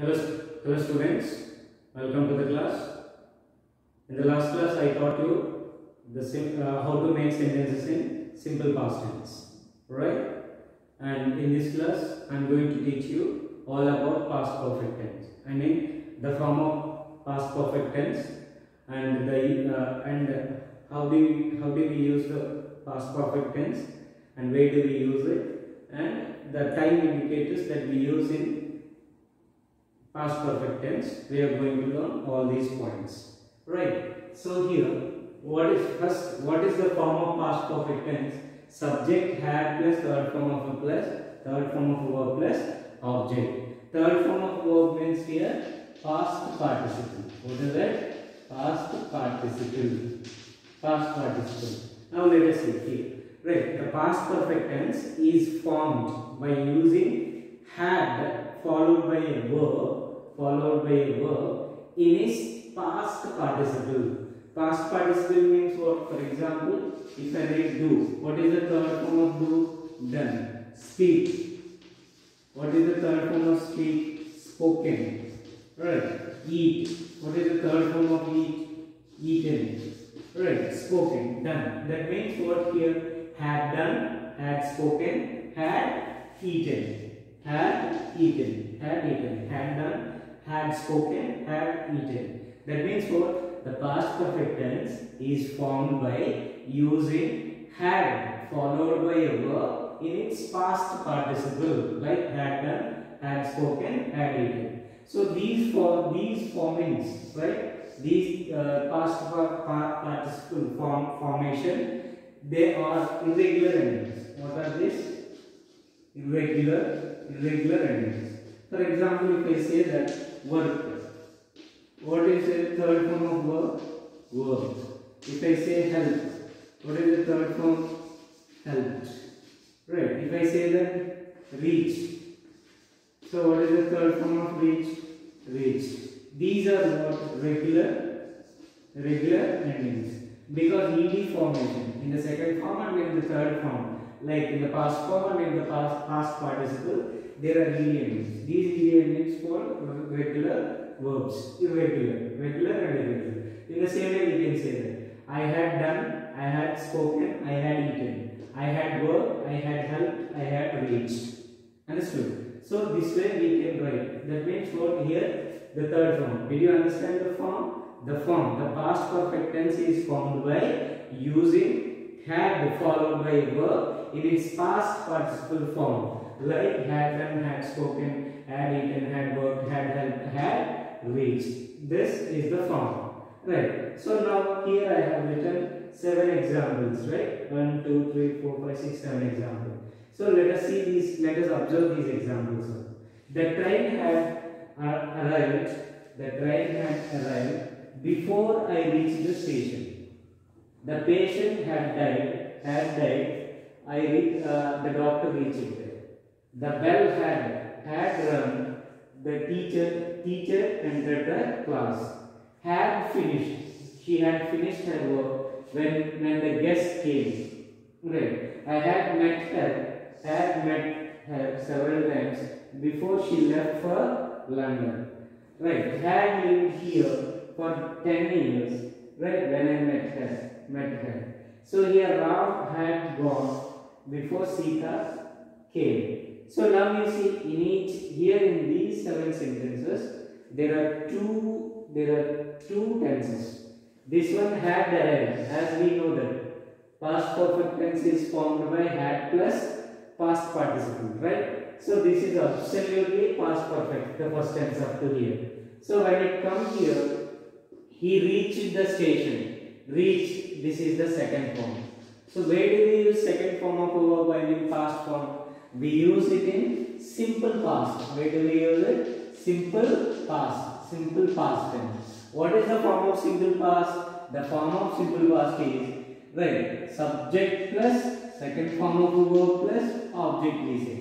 Hello, hello students, welcome to the class. In the last class, I taught you the sim- uh, how to make sentences in simple past tense, right? And in this class, I am going to teach you all about past perfect tense. I mean the form of past perfect tense and the uh, and how do how do we use the past perfect tense and where do we use it and the time indicators that we use in past perfect tense we are going to learn all these points. Right. So here what is first what is the form of past perfect tense? Subject had plus third form of a plus third form of a verb plus object. Third form of verb means here past participle. What is that? Past participle. Past participle. Now let us see here. Right. The past perfect tense is formed by using had followed by a verb followed by a verb in its past participle. Past participle means what? For example, if I write do, what is the third form of do? Done. Speak. What is the third form of speak? Spoken. Right. Eat. What is the third form of eat? Eaten. Right. Spoken. Done. That means what here? Had done, had spoken, had eaten. Had eaten. Had eaten. Had done, had spoken, had eaten. That means what? The past perfect tense is formed by using had followed by a verb in its past participle like had done, had spoken, had eaten. So these for these formings, right? These uh, past par- par- participle form formation, they are irregular endings. What are these? Irregular, irregular endings. For example, if I say that work, what is the third form of verb? Work. If I say help, what is the third form? Helped. Right. If I say that reach, so what is the third form of reach? Reached. These are what regular, regular endings because ed formation in the second form and in the third form, like in the past form and in the past past participle, there are endings. These ed endings for regular verbs, irregular, regular and irregular. In the same way, we can say that I had done, I had spoken, I had eaten, I had worked, I had helped, I had reached. Understood? So this way we can write. That means what here? The third form. Did you understand the form? The form, the past perfect tense is formed by using had followed by a verb in its past participle form. Like had done, had spoken, had eaten, had worked, had helped, had reached. This is the form. Right. So now here I have written seven examples, right? One, two, three, four, five, six, seven examples. So let us see these, let us observe these examples. The train had arrived, the train had arrived before I reached the station. The patient had died, had died, I re- uh, the doctor reached there. The bell had, had rung, the teacher, teacher entered the class. Had finished, she had finished her work when, when the guest came. Right. I had met her, had met her several times before she left for London. Right. Had lived here for 10 years. Right. When I met her. Met her. So here Ram had gone before Sita came. So now you see in each here in these seven sentences there are two there are two tenses. This one had arrived as we know that past perfect tense is formed by had plus past participle right. So this is absolutely past perfect the first tense up to here. So when it comes here he reached the station. Reached this is the second form. So where do we use second form of verb while in past form? We use it in simple past. Where do we use it? Simple past. Simple past tense. What is the form of simple past? The form of simple past is right subject plus second form of the verb plus object we say.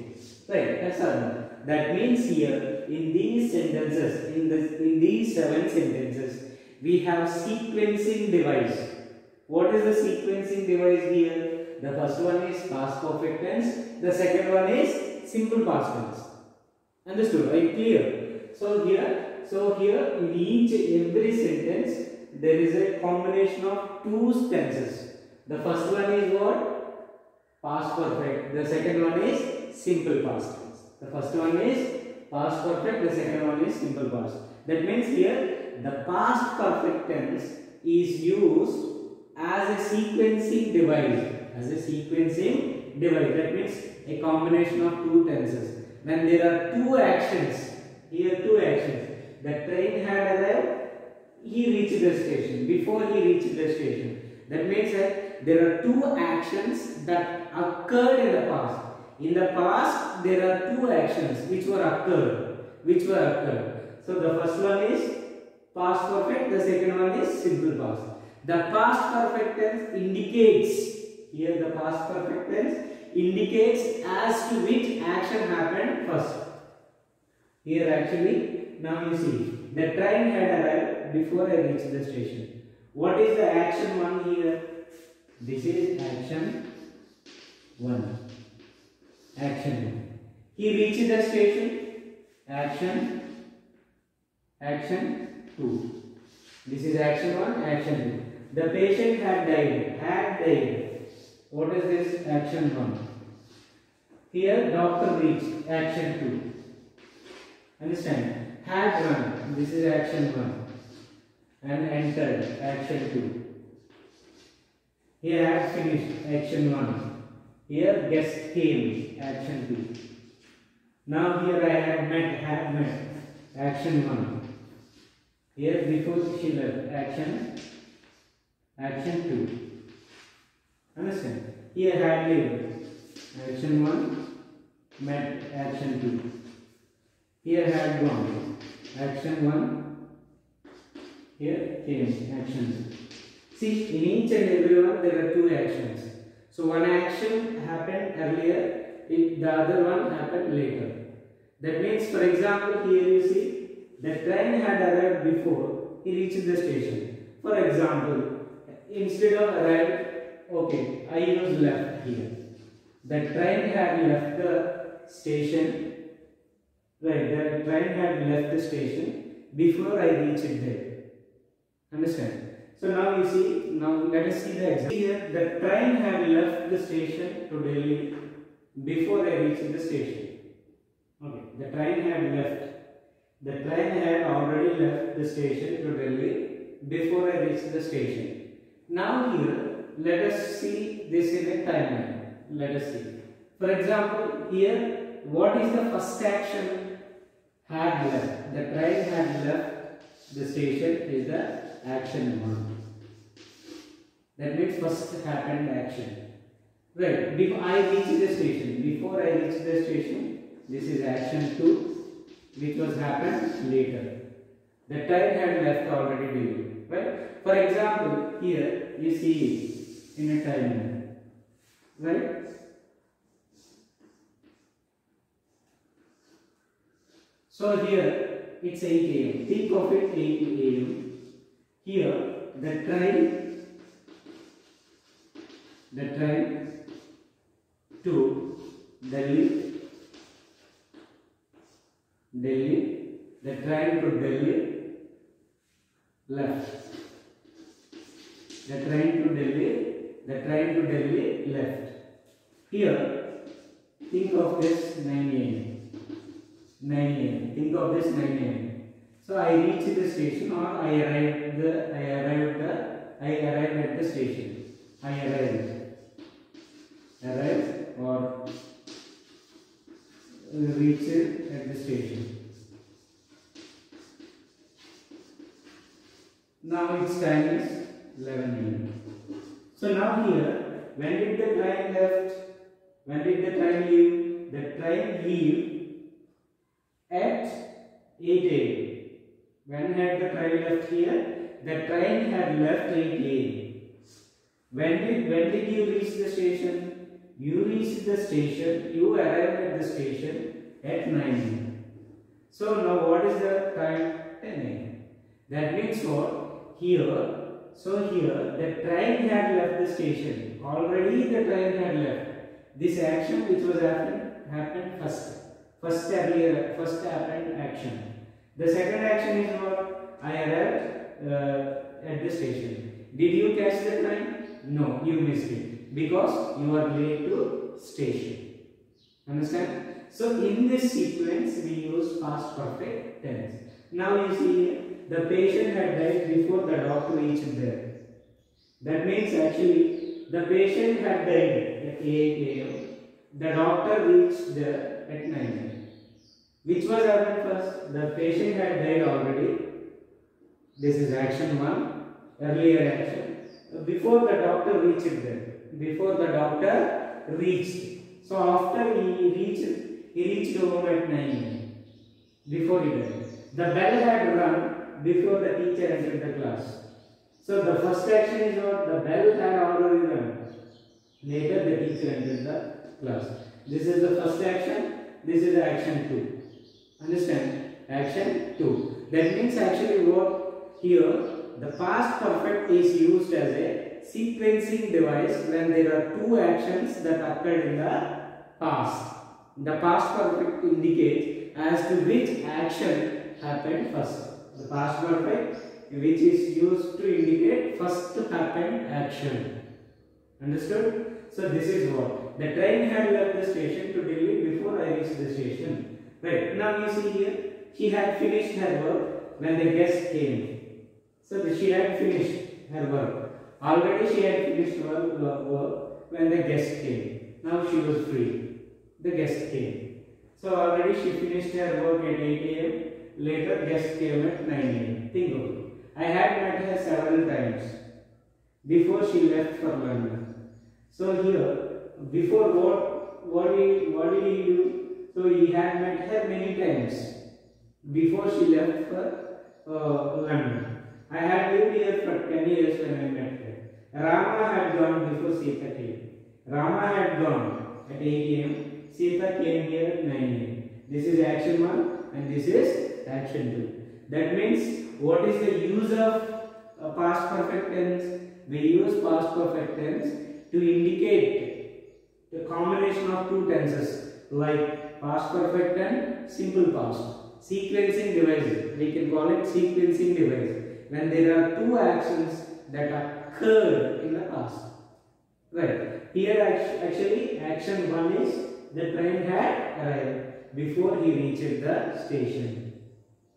Right, that's all. That means here in these sentences, in this in these seven sentences, we have sequencing device. What is the sequencing device here? The first one is past perfect tense. The second one is simple past tense. Understood? Right? Clear? So here, so here in each every sentence there is a combination of two tenses. The first one is what? Past perfect. The second one is simple past tense. The first one is past perfect. The second one is simple past. That means here the past perfect tense is used as a sequencing device. As a sequencing device. That means a combination of two tenses. When there are two actions, here two actions. The train had arrived, he reached the station. Before he reached the station. That means that there are two actions that occurred in the past. In the past, there are two actions which were occurred. Which were occurred. So the first one is past perfect, the second one is simple past. The past perfect tense indicates, here the past perfect tense indicates as to which action happened first. Here actually, now you see, the train had arrived before I reached the station. What is the action one here? This is action 1. Action 1. He reached the station. Action. Action 2. This is action 1, action 2. The patient had died. Had died. What is this? Action 1. Here doctor reached. Action 2. Understand? Had run. This is action 1. And entered. Action 2. Here had finished. Action 1. Here guest came. Action 2. Now here I have met. Had met. Action 1. Here before she left. Action. Action 2. Understand? Here had lived. Action 1. Met. Action 2. Here had gone. Action 1. Here came. Action 2. See, in each and every one there are two actions. So one action happened earlier, it, the other one happened later. That means, for example, here you see, the train had arrived before he reached the station. For example, instead of arrived, okay, I was left here. The train had left the station, right, the train had left the station before I reached it there. Understand? So now you see, now let us see the example. Here, the train had left the station to Delhi before I reached the station. Okay, the train had left. The train had already left the station to Delhi before I reached the station. Now here, let us see this in a timeline. Let us see. For example, here, what is the first action? Had left. The train had left the station is the action one. That means first happened action. Right. Before I reach the station. Before I reach the station, this is action two, which was happened later. The train had left already. Right. For example, here you see in a time Right. So here it's 8 a.m. Think of it 8 a.m. Here the train, the train to Delhi, Delhi, the train to Delhi left. The train to Delhi, the train to Delhi left. Here, think of this 9 a.m. 9 a.m. Think of this 9 a.m. So I reached the station or I arrived the I arrived the I arrived at the station. I arrived. Arrived or reached at the station. Now its time is 11 a.m. So now here, when did the train left? When did the train leave? The train leave at 8 a.m. When had the train left here? The train had left 8 a.m. When did, when did you reach the station? You reached the station, you arrived at the station at 9 a.m. So now what is the time? 10 a.m. That means what? Here, so here the train had left the station. Already the train had left. This action which was happened happened first. First earlier, first happened action. The second action is what? I arrived uh, at the station. Did you catch the train? No, you missed it because you are late to station. Understand? So in this sequence we use past perfect tense. Now you see here, the patient had died before the doctor reached there. That means actually the patient had died at 8 a.m. The doctor reached there at 9 a.m. Which was happened first? The patient had died already. This is action 1, earlier action. Before the doctor reached there. Before the doctor reached. So after he reached, he reached home at 9 a.m. Before he died. The bell had rung before the teacher entered the class. So the first action is what? The bell had already rung. Later the teacher entered the class. This is the first action. This is action 2. Understand? Action 2. That means actually what here the past perfect is used as a sequencing device when there are two actions that occurred in the past. The past perfect indicates as to which action happened first. The past perfect which is used to indicate first happened action. Understood? So this is what the train had left the station to Delhi before I reached the station. Right now you see here she had finished her work when the guest came. So she had finished her work. Already she had finished her work when the guest came. Now she was free. The guest came. So already she finished her work at 8 a.m. Later guest came at 9 a.m. Think of it. I had met her several times before she left for London. So here, before what what did what did he do? So he had met her many times before she left for uh, London. I had lived here for 10 years when I met her. Rama had gone before Sita came. Rama had gone at 8 a.m. Sita came here at 9 a.m. This is action 1 and this is action 2. That means what is the use of uh, past perfect tense? We use past perfect tense to indicate the combination of two tenses like past perfect and simple past. Sequencing device. We can call it sequencing device. When there are two actions that occurred in the past. Right. Here actually action 1 is the train had arrived before he reached the station.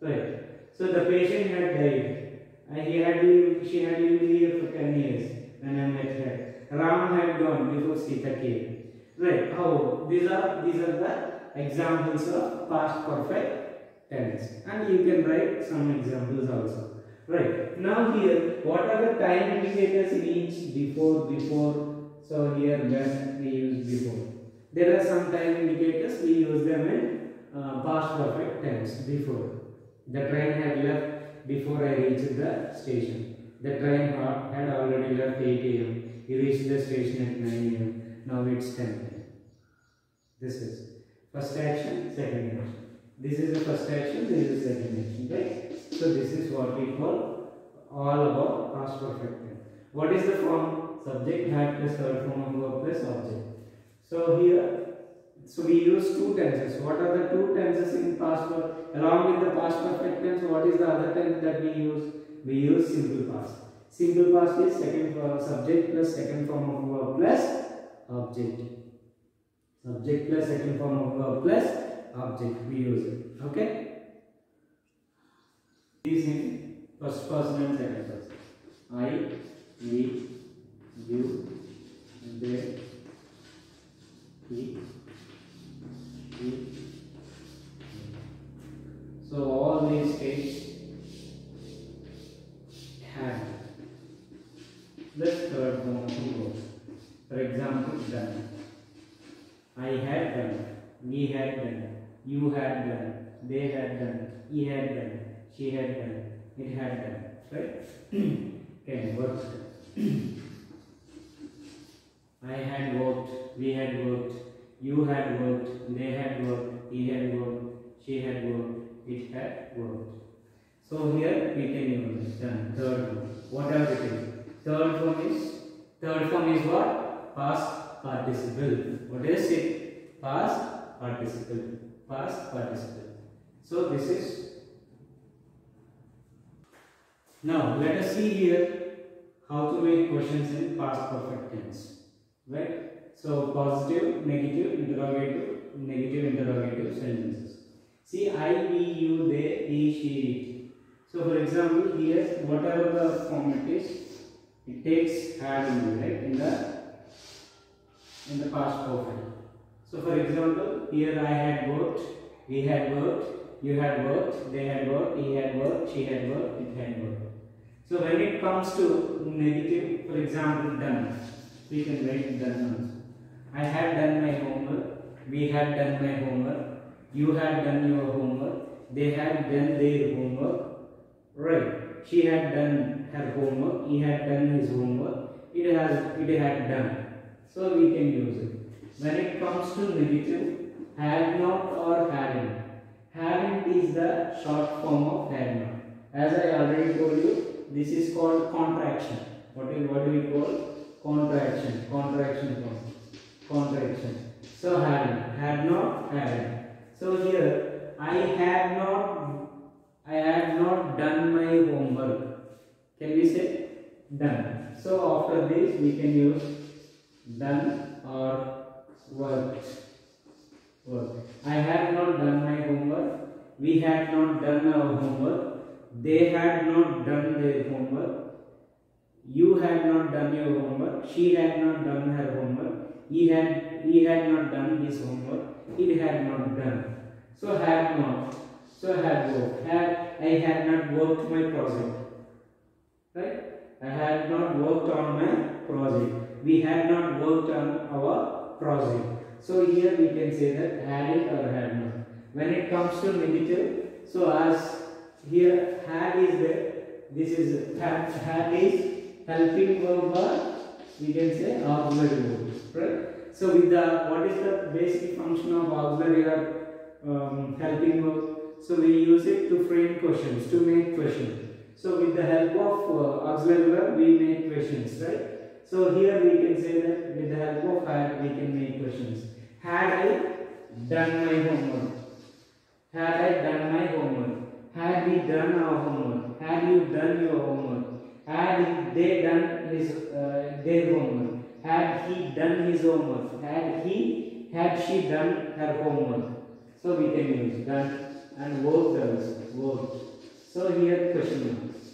Right. So the patient had died and he had lived, she had lived here for 10 years when I met her. Ram had gone before Sita came. Right. How? These are these are the examples of past perfect tense. And you can write some examples also. Right. Now here, what are the time indicators in each before, before? So here when we use before. There are some time indicators, we use them in uh, past perfect tense before. The train had left before I reached the station. The train had already left 8 am. He reached the station at 9 am. Now it's 10 am. This is first action, second action. This is the first action, this is the second action, right? So this is what we call all about past perfect tense. What is the form? Subject had plus third form of verb plus object. So here, so we use two tenses. What are the two tenses in past? Along with the past perfect tense, what is the other tense that we use? We use simple past. Simple past is second form subject plus second form of verb plus object. Subject plus second form of verb plus object. We use it. Okay. These in first person and second person. I, we, you, they, he, he. So all these states have the third verb. For example, done. I had done, we had done, you had done, they had done, he had done, she had done, it had done, right? okay, works. I had worked, we had worked, you had worked, they had worked, he had worked, she had worked, it had worked. So here we can use third one, whatever it is. Third form is, third form is what? Past participle. What is it? Past participle. Past participle. So this is Now let us see here how to make questions in past perfect tense. Right? So positive, negative, interrogative, negative, interrogative sentences. See I, we, you, they, he, she, it. So for example here whatever the format is, it takes had only right in the in the past perfect. So for example here I had worked, we had worked, you had worked, they had worked, he had worked, she had worked, it had worked. So when it comes to negative, for example, done, we can write done also. I had done my homework, we had done my homework, you had done your homework, they had done their homework, right? She had done her homework, he had done his homework, it has it had done. So we can use it. When it comes to negative, had not or hadn't. Hadn't is the short form of had not. As I already told you, this is called contraction. What is what do we call? Contraction. Contraction form. Contraction. So had had not had. So here I had not I had not done my homework. Can we say done? So after this we can use done or worked. Work. I had not done my homework. We had not done our homework they had not done their homework, you had not done your homework, she had not done her homework, he had he had not done his homework, it had not done. So had not. So have worked. Had I had not worked my project. Right? I had not worked on my project. We had not worked on our project. So here we can say that had it or had not. When it comes to negative, so as here had is there. This is had, had is helping verb or we can say auxiliary verb. Right? So with the what is the basic function of auxiliary um, helping verb? So we use it to frame questions, to make questions. So with the help of uh, auxiliary verb, we make questions, right? So here we can say that with the help of had, we can make questions. Had I done my homework? Had I done my homework? Had we done our homework? Had you done your homework? Had they done his uh, their homework? Had he done his homework? Had he had she done her homework? So we can use done and worked also worked. So here question marks.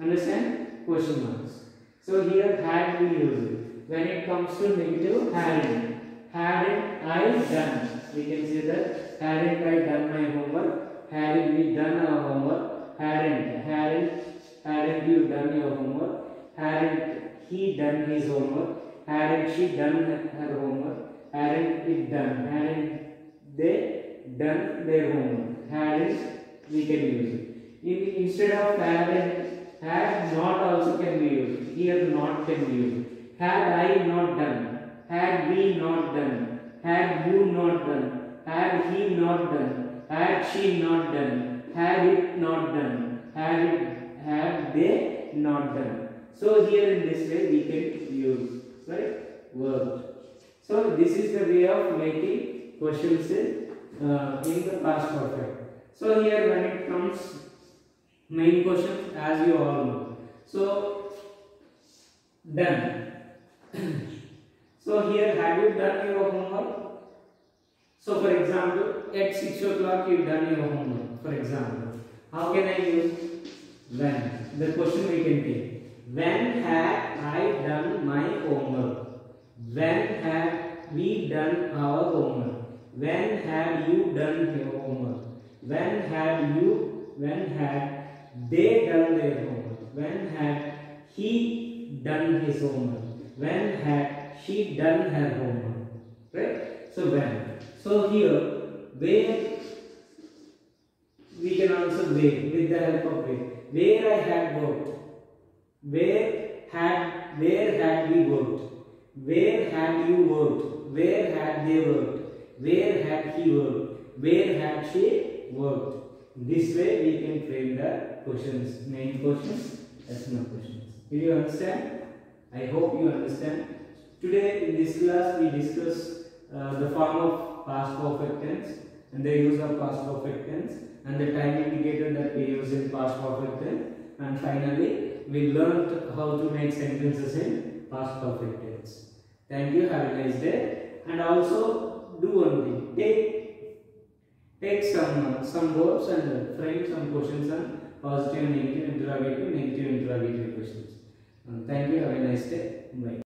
Understand? Question marks. So here had we use it. When it comes to negative, hadn't. Hadn't I done? We can say that hadn't I done my homework? hadn't we done our homework? Hadn't, hadn't, hadn't you done your homework? Hadn't he done his homework? Hadn't she done her homework? Hadn't it done? Hadn't they done their homework? Hadn't we can use it. In, instead of hadn't, had not also can be used. Here not can be used. Had I not done? Had we not done? Had you not done? Had he not done? had she not done, had it not done, had it, had they not done. So here in this way we can use right worked. So this is the way of making questions in, uh, in the past perfect. So here when it comes main question as you all know. So done. so here have you done your homework? So for example, at 6 o'clock you done your homework, for example. How can I use when? The question we can take. When have I done my homework? When have we done our homework? When have you done your homework? When have you, when have they done their homework? When have he done his homework? When had she done her homework? Right? So when. So here, where we can also where with the help of where. Where I had worked. Where had where had we worked? Where had you worked? Where had they worked? Where had he worked? Where had she worked? This way we can frame the questions, main questions, as no questions. Did you understand? I hope you understand. Today in this class we discuss uh, the form of past perfect tense and the use of past perfect tense and the time indicator that we use in past perfect tense and finally we learned how to make sentences in past perfect tense. Thank you. Have a nice day. And also do one thing. Take take some some words and frame some questions on positive, negative, interrogative, negative, interrogative questions. Uh, thank you. Have a nice day. Bye.